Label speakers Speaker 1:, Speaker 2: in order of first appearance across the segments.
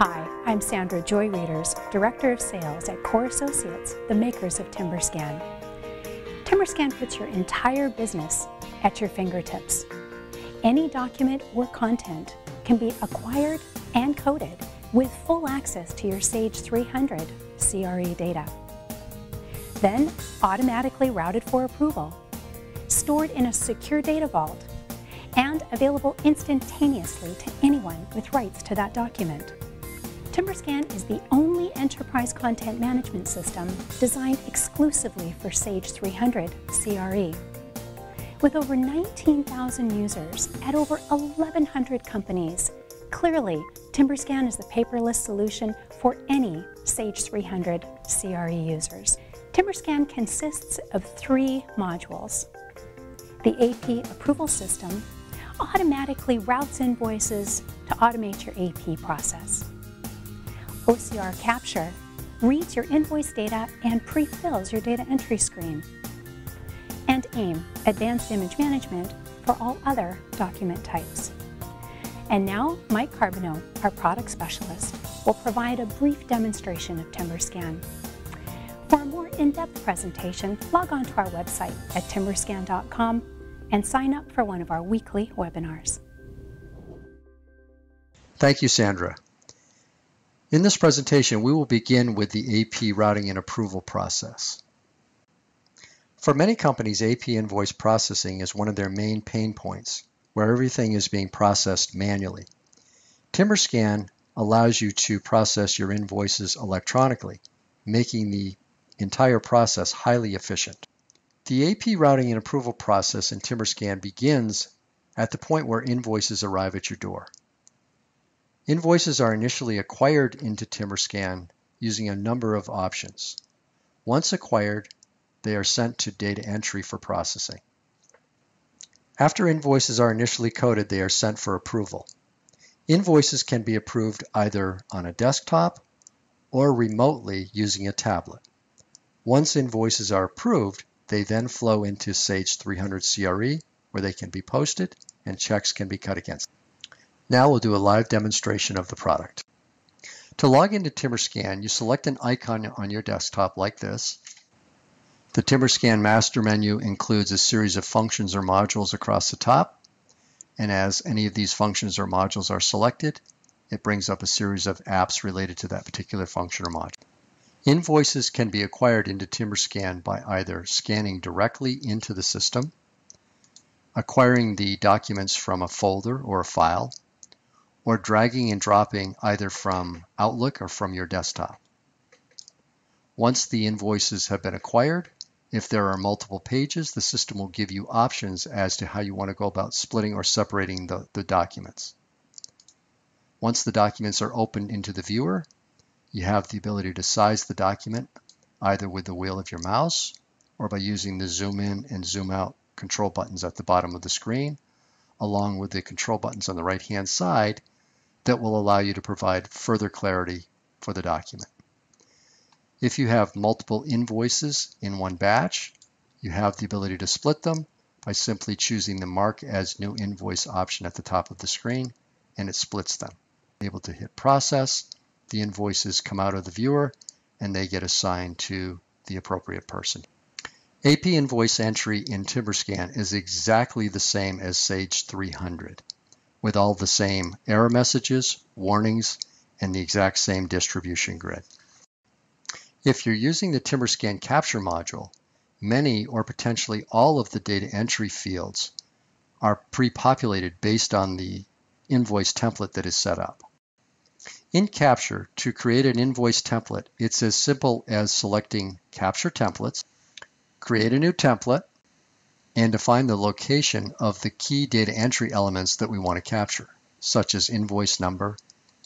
Speaker 1: Hi, I'm Sandra Joy Readers, Director of Sales at Core Associates, the makers of TimberScan. TimberScan puts your entire business at your fingertips. Any document or content can be acquired and coded with full access to your Sage 300 CRE data. Then automatically routed for approval, stored in a secure data vault, and available instantaneously to anyone with rights to that document. TimberScan is the only enterprise content management system designed exclusively for Sage 300 CRE. With over 19,000 users at over 1,100 companies, clearly TimberScan is the paperless solution for any Sage 300 CRE users. TimberScan consists of three modules. The AP approval system automatically routes invoices to automate your AP process. OCR Capture reads your invoice data and pre-fills your data entry screen. And AIM, Advanced Image Management, for all other document types. And now, Mike Carbono, our product specialist, will provide a brief demonstration of TimberScan. For a more in-depth presentation, log on to our website at timberscan.com and sign up for one of our weekly webinars.
Speaker 2: Thank you, Sandra. In this presentation, we will begin with the AP routing and approval process. For many companies, AP invoice processing is one of their main pain points, where everything is being processed manually. TimberScan allows you to process your invoices electronically, making the entire process highly efficient. The AP routing and approval process in TimberScan begins at the point where invoices arrive at your door. Invoices are initially acquired into TimberScan using a number of options. Once acquired, they are sent to data entry for processing. After invoices are initially coded, they are sent for approval. Invoices can be approved either on a desktop or remotely using a tablet. Once invoices are approved, they then flow into Sage 300 CRE where they can be posted and checks can be cut against. Now we'll do a live demonstration of the product. To log into TimberScan, you select an icon on your desktop like this. The TimberScan master menu includes a series of functions or modules across the top. And as any of these functions or modules are selected, it brings up a series of apps related to that particular function or module. Invoices can be acquired into TimberScan by either scanning directly into the system, acquiring the documents from a folder or a file, or dragging and dropping either from Outlook or from your desktop. Once the invoices have been acquired, if there are multiple pages, the system will give you options as to how you want to go about splitting or separating the, the documents. Once the documents are opened into the viewer, you have the ability to size the document either with the wheel of your mouse or by using the zoom in and zoom out control buttons at the bottom of the screen, along with the control buttons on the right hand side that will allow you to provide further clarity for the document. If you have multiple invoices in one batch, you have the ability to split them by simply choosing the Mark as New Invoice option at the top of the screen, and it splits them. Able to hit Process, the invoices come out of the viewer, and they get assigned to the appropriate person. AP invoice entry in TimberScan is exactly the same as Sage 300 with all the same error messages, warnings, and the exact same distribution grid. If you're using the TimberScan capture module, many or potentially all of the data entry fields are pre-populated based on the invoice template that is set up. In Capture, to create an invoice template, it's as simple as selecting Capture Templates, create a new template, and define the location of the key data entry elements that we want to capture, such as invoice number,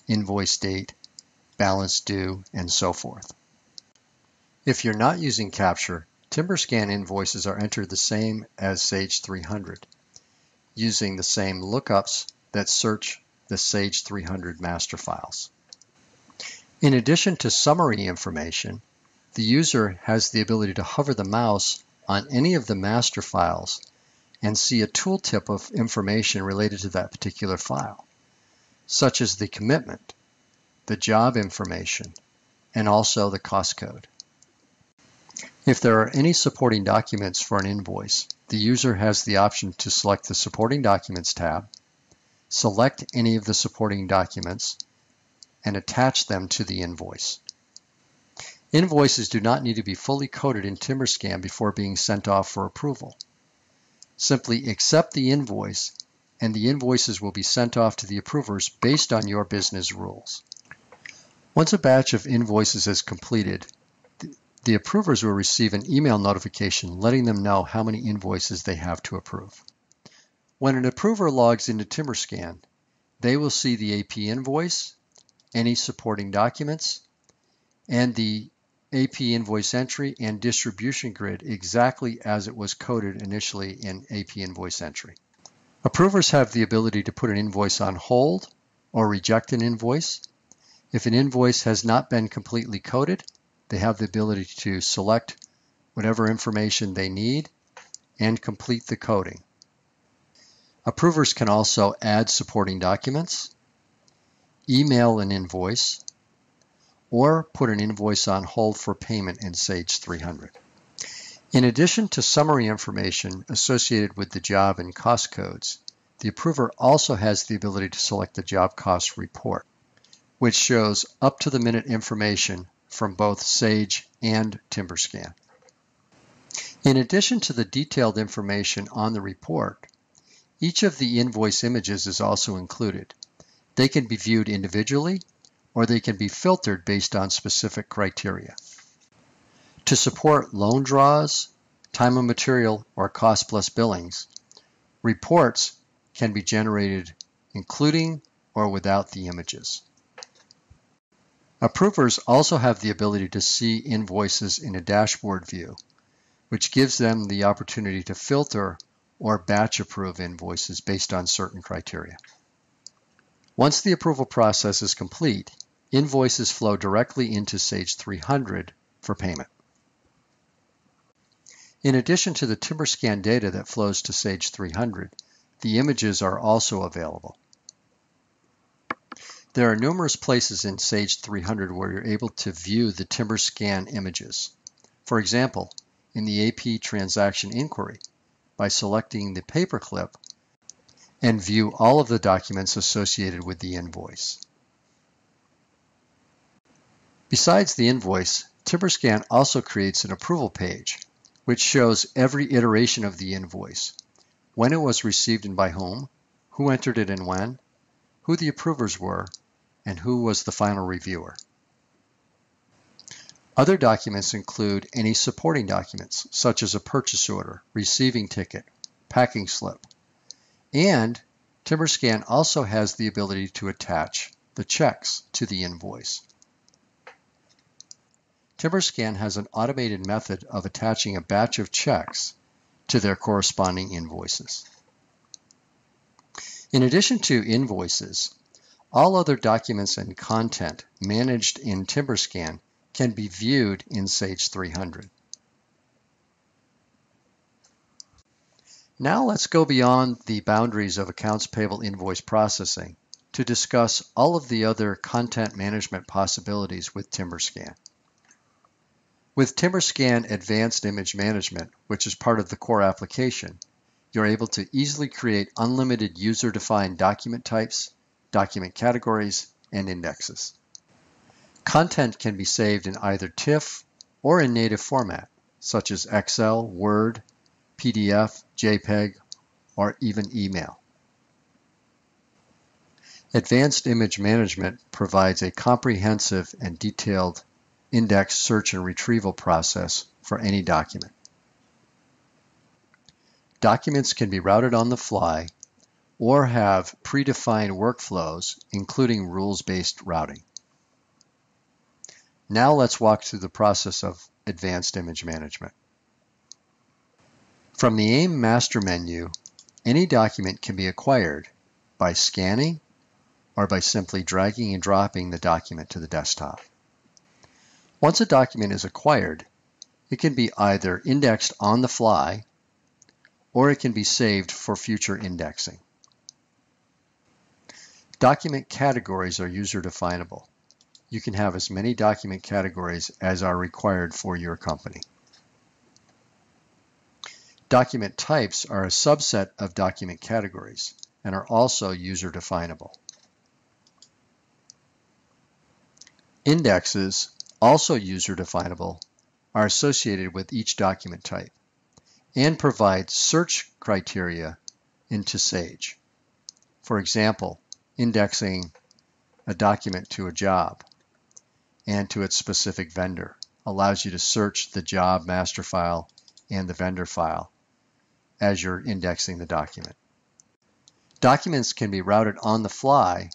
Speaker 2: invoice date, balance due, and so forth. If you're not using Capture, TimberScan invoices are entered the same as Sage 300, using the same lookups that search the Sage 300 master files. In addition to summary information, the user has the ability to hover the mouse on any of the master files and see a tooltip of information related to that particular file, such as the commitment, the job information, and also the cost code. If there are any supporting documents for an invoice, the user has the option to select the Supporting Documents tab, select any of the supporting documents, and attach them to the invoice. Invoices do not need to be fully coded in TimberScan before being sent off for approval. Simply accept the invoice and the invoices will be sent off to the approvers based on your business rules. Once a batch of invoices is completed, the approvers will receive an email notification letting them know how many invoices they have to approve. When an approver logs into TimberScan, they will see the AP invoice, any supporting documents, and the AP invoice entry and distribution grid exactly as it was coded initially in AP invoice entry. Approvers have the ability to put an invoice on hold or reject an invoice. If an invoice has not been completely coded, they have the ability to select whatever information they need and complete the coding. Approvers can also add supporting documents, email an invoice, or put an invoice on hold for payment in Sage 300. In addition to summary information associated with the job and cost codes, the approver also has the ability to select the job cost report, which shows up-to-the-minute information from both Sage and TimberScan. In addition to the detailed information on the report, each of the invoice images is also included. They can be viewed individually or they can be filtered based on specific criteria. To support loan draws, time and material, or cost plus billings, reports can be generated including or without the images. Approvers also have the ability to see invoices in a dashboard view, which gives them the opportunity to filter or batch approve invoices based on certain criteria. Once the approval process is complete, invoices flow directly into Sage 300 for payment. In addition to the TimberScan data that flows to Sage 300, the images are also available. There are numerous places in Sage 300 where you're able to view the TimberScan images. For example, in the AP transaction inquiry, by selecting the paperclip and view all of the documents associated with the invoice. Besides the invoice, TimberScan also creates an approval page, which shows every iteration of the invoice, when it was received and by whom, who entered it and when, who the approvers were, and who was the final reviewer. Other documents include any supporting documents, such as a purchase order, receiving ticket, packing slip, and TimberScan also has the ability to attach the checks to the invoice. TimberScan has an automated method of attaching a batch of checks to their corresponding invoices. In addition to invoices, all other documents and content managed in TimberScan can be viewed in Sage 300. Now let's go beyond the boundaries of accounts payable invoice processing to discuss all of the other content management possibilities with TimberScan. With TimberScan Advanced Image Management, which is part of the core application, you're able to easily create unlimited user-defined document types, document categories, and indexes. Content can be saved in either TIFF or in native format, such as Excel, Word, PDF, JPEG, or even email. Advanced Image Management provides a comprehensive and detailed index search and retrieval process for any document. Documents can be routed on the fly or have predefined workflows, including rules-based routing. Now let's walk through the process of advanced image management. From the AIM master menu, any document can be acquired by scanning or by simply dragging and dropping the document to the desktop. Once a document is acquired, it can be either indexed on the fly or it can be saved for future indexing. Document categories are user definable. you can have as many document categories as are required for your company. Document types are a subset of document categories and are also user definable. Indexes, also user definable, are associated with each document type and provide search criteria into Sage. For example, indexing a document to a job and to its specific vendor allows you to search the job master file and the vendor file as you're indexing the document. Documents can be routed on the fly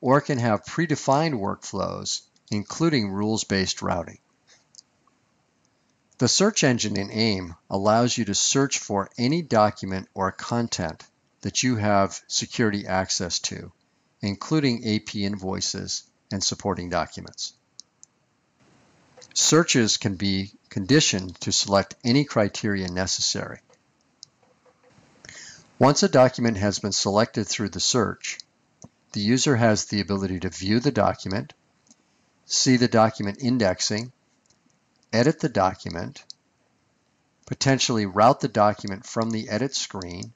Speaker 2: or can have predefined workflows, including rules-based routing. The search engine in AIM allows you to search for any document or content that you have security access to, including AP invoices and supporting documents. Searches can be conditioned to select any criteria necessary. Once a document has been selected through the search, the user has the ability to view the document, see the document indexing, edit the document, potentially route the document from the edit screen,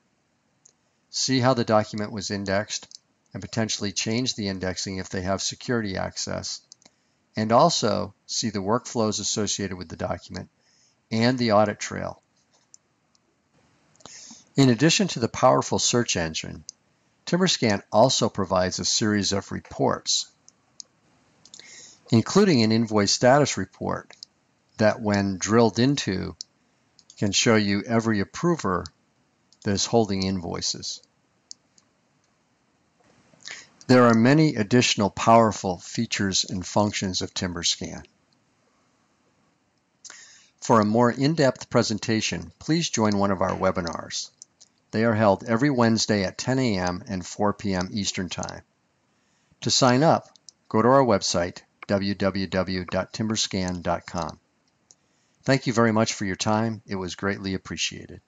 Speaker 2: see how the document was indexed, and potentially change the indexing if they have security access, and also see the workflows associated with the document and the audit trail. In addition to the powerful search engine, TimberScan also provides a series of reports, including an invoice status report that when drilled into can show you every approver that is holding invoices. There are many additional powerful features and functions of TimberScan. For a more in-depth presentation, please join one of our webinars. They are held every Wednesday at 10 a.m. and 4 p.m. Eastern Time. To sign up, go to our website, www.timberscan.com. Thank you very much for your time. It was greatly appreciated.